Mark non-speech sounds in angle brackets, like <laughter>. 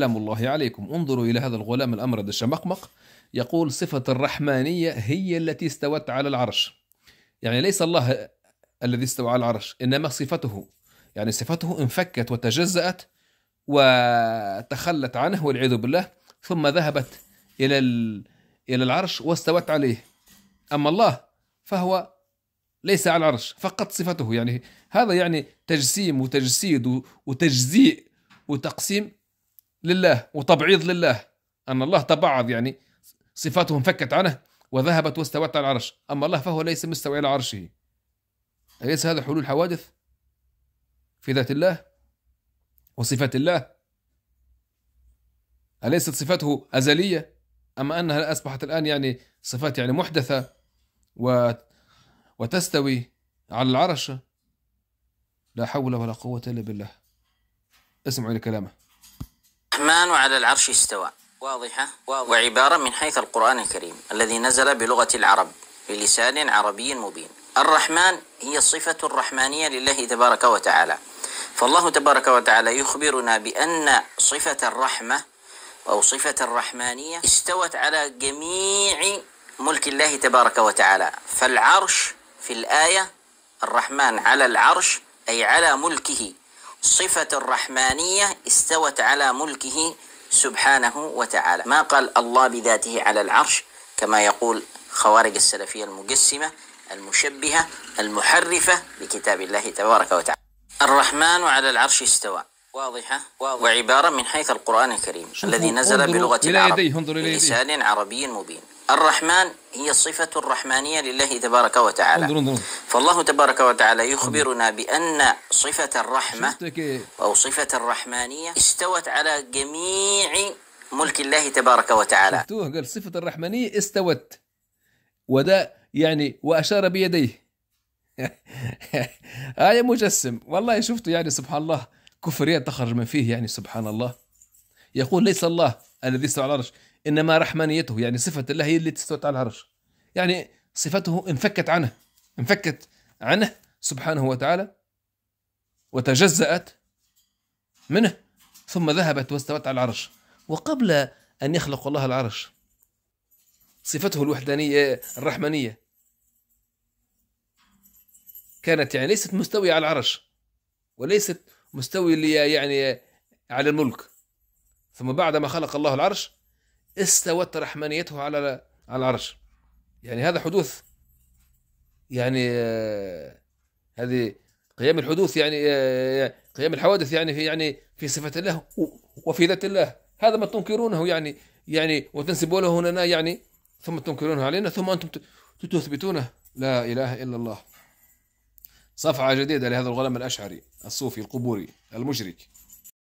سلام الله عليكم. انظروا إلى هذا الغلام الأمرد الشمقمق. يقول صفة الرحمانية هي التي استوت على العرش. يعني ليس الله الذي استوى على العرش إنما صفته. يعني صفته انفكت وتجزأت وتخلت عنه والعياذ بالله. ثم ذهبت إلى إلى العرش واستوت عليه. أما الله فهو ليس على العرش فقط صفته. يعني هذا يعني تجسيم وتجسيد وتجزيء وتقسيم لله وتبعيض لله. أن الله تبعض يعني صفاته انفكت عنه وذهبت واستوت على العرش. أما الله فهو ليس مستوي على عرشه. أليس هذا حلول حوادث؟ في ذات الله وصفات الله. أليست صفاته أزلية؟ أما أنها أصبحت الآن يعني صفات يعني محدثة وتستوي على العرش؟ لا حول ولا قوة إلا بالله. اسمعوا إلى كلامه الرحمن على العرش استوى. واضحة وعبارة من حيث القرآن الكريم الذي نزل بلغة العرب بلسان عربي مبين. الرحمن هي الصفة الرحمانية لله تبارك وتعالى. فالله تبارك وتعالى يخبرنا بأن صفة الرحمة أو صفة الرحمانية استوت على جميع ملك الله تبارك وتعالى. فالعرش في الآية الرحمن على العرش أي على ملكه. صفة الرحمانية استوت على ملكه سبحانه وتعالى. ما قال الله بذاته على العرش كما يقول خوارج السلفية المجسمة المشبهة المحرفة لكتاب الله تبارك وتعالى. الرحمن على العرش استوى. واضحة وعبارة من حيث القرآن الكريم الذي نزل بلغة العرب بلسان عربي مبين. الرحمن هي الصفة الرحمانية لله تبارك وتعالى. انظر انظر فالله تبارك وتعالى يخبرنا بأن صفة الرحمة كيف أو صفة الرحمانية استوت على جميع ملك الله تبارك وتعالى. شفتوه قال صفة الرحمانية استوت. وده يعني وأشار بيديه. <laughs> آية مجسم. والله شفته يعني سبحان الله. كفريات تخرج من فيه يعني سبحان الله يقول ليس الله الذي استوى على العرش إنما رحمانيته يعني صفة الله هي اللي استوت على العرش. يعني صفته انفكت عنه انفكت عنه سبحانه وتعالى وتجزأت منه ثم ذهبت واستوت على العرش. وقبل أن يخلق الله العرش صفته الوحدانية الرحمانية كانت يعني ليست مستوية على العرش وليست مستوية اللي يعني على الملك. ثم بعدما خلق الله العرش استوت رحمانيته على على العرش. يعني هذا حدوث يعني آه، هذه قيام الحدوث يعني آه، قيام الحوادث يعني في يعني في صفة الله وفي ذات الله. هذا ما تنكرونه يعني يعني وتنسبون له لنا يعني ثم تنكرونه علينا ثم أنتم تثبتونه. لا إله إلا الله. صفعة جديدة لهذا الغلام الأشعري الصوفي القبوري المشرك.